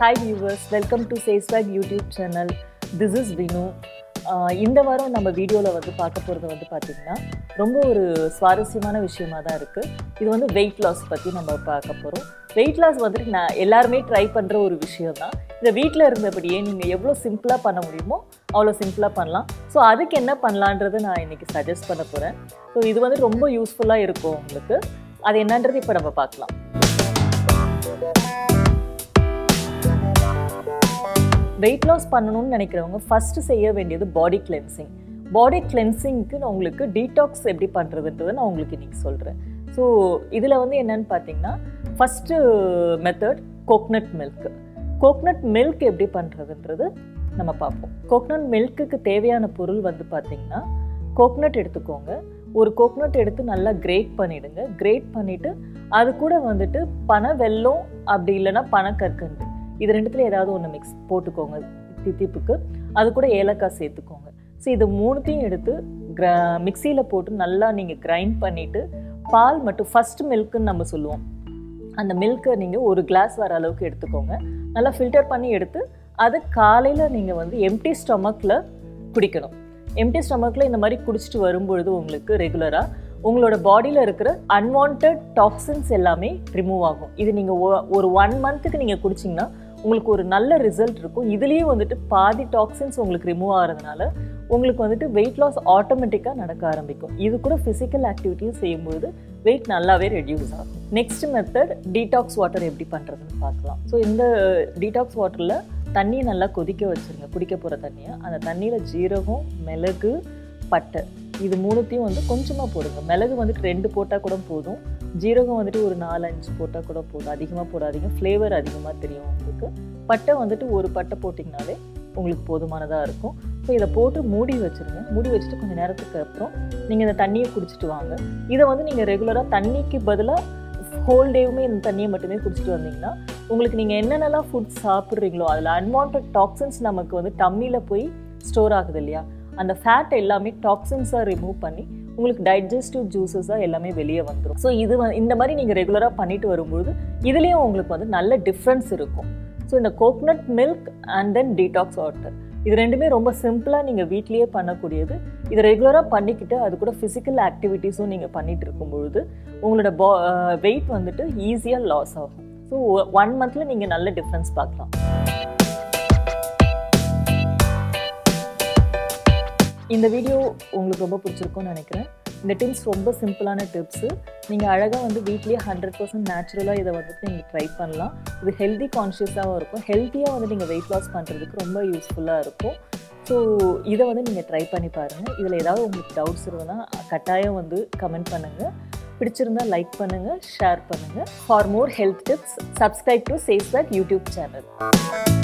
Hi viewers welcome to சேஸ்பேக் YouTube channel this is Vinu இந்த வாரம் நம்ம வீடியோவில் வந்து பார்க்க போகிறது வந்து பார்த்திங்கன்னா ரொம்ப ஒரு சுவாரஸ்யமான விஷயமா தான் இருக்குது இது வந்து வெயிட் லாஸ் பற்றி நம்ம பார்க்க போகிறோம் வெயிட் லாஸ் வந்துட்டு நான் எல்லாருமே ட்ரை பண்ணுற ஒரு விஷயம் தான். இதை வீட்டில் இருந்தபடியே நீங்கள் எவ்வளோ சிம்பிளாக பண்ண முடியுமோ அவ்வளோ சிம்பிளாக பண்ணலாம். ஸோ அதுக்கு என்ன பண்ணலான்றதை நான் இன்றைக்கி சஜஸ்ட் பண்ண போகிறேன் ஸோ இது வந்து ரொம்ப யூஸ்ஃபுல்லாக இருக்கும் உங்களுக்கு. அது என்னன்றது இப்போ நம்ம பார்க்கலாம். வெயிட் லாஸ் பண்ணணும்னு நினைக்கிறவங்க ஃபஸ்ட்டு செய்ய வேண்டியது பாடி கிளென்சிங் பாடி கிளென்சிங்க்கு நான் உங்களுக்கு டீடாக்ஸ் எப்படி பண்ணுறதுன்றதை நான் உங்களுக்கு இன்றைக்கி சொல்கிறேன் ஸோ இதில் வந்து என்னன்னு பார்த்தீங்கன்னா first method coconut milk coconut milk எப்படி பண்ணுறதுன்றது நம்ம பார்ப்போம். கோக்னட் மில்க்குக்கு தேவையான பொருள் வந்து பார்த்தீங்கன்னா கோக்னட் எடுத்துக்கோங்க. ஒரு கோக்னட் எடுத்து நல்லா கிரேட் பண்ணிவிடுங்க கிரேட் பண்ணிவிட்டு அது கூட வந்துட்டு பனை வெல்லம் அப்படி இல்லைன்னா பனக்கற்கண்டு இது ரெண்டுத்துல ஏதாவது ஒன்று மிக்ஸ் போட்டுக்கோங்க தித்திப்புக்கு. அது கூட ஏலக்காய் சேர்த்துக்கோங்க. ஸோ இது மூணுத்தையும் எடுத்து கிர மிக்சியில் போட்டு நல்லா நீங்கள் கிரைண்ட் பண்ணிவிட்டு பால் மட்டும் ஃபஸ்ட் மில்க்குன்னு நம்ம சொல்லுவோம். அந்த மில்க்கை நீங்கள் ஒரு கிளாஸ் வர அளவுக்கு எடுத்துக்கோங்க. நல்லா ஃபில்டர் பண்ணி எடுத்து அது காலையில் நீங்கள் வந்து எம்டி ஸ்டொமக்கில் குடிக்கணும். எம்டி ஸ்டொமக்கில் இந்த மாதிரி குடிச்சிட்டு வரும்பொழுது உங்களுக்கு ரெகுலராக உங்களோட பாடியில் இருக்கிற அன்வான்ட் டாக்ஸின்ஸ் எல்லாமே ரிமூவ் ஆகும். இது நீங்கள் ஒரு ஒன் மந்த்துக்கு நீங்கள் குடிச்சிங்கன்னா உங்களுக்கு ஒரு நல்ல ரிசல்ட் இருக்கும். இதுலேயும் வந்துட்டு பாதி டாக்ஸின்ஸ் உங்களுக்கு ரிமூவ் ஆகிறதுனால உங்களுக்கு வந்துட்டு வெயிட் லாஸ் ஆட்டோமேட்டிக்காக நடக்க ஆரம்பிக்கும். இது கூட ஃபிசிக்கல் ஆக்டிவிட்டியும் செய்யும்போது வெயிட் நல்லாவே ரெடியூஸ் ஆகும். நெக்ஸ்ட் மெத்தட் டீடாக்ஸ் வாட்டர் எப்படி பண்ணுறதுன்னு பார்க்கலாம். ஸோ இந்த டீடாக்ஸ் வாட்டரில் தண்ணியை நல்லா கொதிக்க வச்சுருங்க. குடிக்க போகிற தண்ணியை. அந்த தண்ணியில் ஜீரகம் மிளகு பட்டை. இது மூணுத்தையும் வந்து கொஞ்சமாக போடுங்க. மிளகு வந்துட்டு ரெண்டு போட்டால் கூட போதும். ஜீரகம் வந்துட்டு ஒரு நாலு அஞ்சு போட்டால் கூட போதும். அதிகமாக போடாதீங்க. ஃப்ளேவர் அதிகமாக தெரியும் உங்களுக்கு. பட்டை வந்துட்டு ஒரு பட்டை போட்டிங்கனாலே உங்களுக்கு போதுமானதாக இருக்கும். ஸோ இதை போட்டு மூடி வச்சுருங்க. மூடி வச்சுட்டு கொஞ்சம் நேரத்துக்கு அப்புறம் நீங்கள் இந்த தண்ணியை குடிச்சிட்டு வாங்க. இதை வந்து நீங்கள் ரெகுலராக தண்ணிக்கு பதிலாக ஹோல் டேவுமே இந்த தண்ணியை மட்டுமே குடிச்சிட்டு வந்தீங்கன்னா உங்களுக்கு நீங்கள் என்னென்னலாம் ஃபுட் சாப்பிட்றீங்களோ அதில் அன்வான்ட் டாக்ஸின்ஸ் நமக்கு வந்து டம்மியில் போய் ஸ்டோர் ஆகுது இல்லையா? அந்த ஃபேட் எல்லாமே டாக்ஸின்ஸாக ரிமூவ் பண்ணி உங்களுக்கு டைஜஸ்டிவ் ஜூஸஸாக எல்லாமே வெளியே வந்துடும் ஸோ இது இந்த மாதிரி நீங்கள் ரெகுலராக பண்ணிட்டு வரும்பொழுது இதுலேயும் உங்களுக்கு வந்து நல்ல டிஃப்ரென்ஸ் இருக்கும். ஸோ இந்த coconut milk and then detox water இது ரெண்டுமே ரொம்ப சிம்பிளாக நீங்கள் வீட்லேயே பண்ணக்கூடியது. இதை ரெகுலராக பண்ணிக்கிட்டு அது கூட ஃபிசிக்கல் ஆக்டிவிட்டீஸும் நீங்கள் பண்ணிட்டு இருக்கும்பொழுது உங்களோட பா வெயிட் வந்துட்டு ஈஸியாக லாஸ் ஆகும். ஸோ ஒன் மந்தில் நீங்கள் நல்ல டிஃப்ரென்ஸ் பார்க்கலாம். இந்த வீடியோ உங்களுக்கு ரொம்ப பிடிச்சிருக்கும்னு நினைக்கிறேன். இந்த டிப்ஸ் ரொம்ப சிம்பிளான டிப்ஸு நீங்கள் அழகாக வந்து வீட்லேயே ஹண்ட்ரட் பர்சன்ட் நேச்சுரலாக இதை வந்துட்டு நீங்கள் ட்ரை பண்ணலாம். இது ஹெல்தி கான்ஷியஸாகவும் இருக்கும். ஹெல்த்தியாக வந்து நீங்கள் வெயிட் லாஸ் பண்ணுறதுக்கு ரொம்ப யூஸ்ஃபுல்லாக இருக்கும். ஸோ இதை வந்து நீங்கள் ட்ரை பண்ணி பாருங்கள் இதில் ஏதாவது உங்களுக்கு டவுட்ஸ் இருந்தால் கட்டாயம் வந்து கமெண்ட் பண்ணுங்கள் பிடிச்சிருந்தா லைக் பண்ணுங்கள் ஷேர் பண்ணுங்கள் for more health tips subscribe to chase that YouTube channel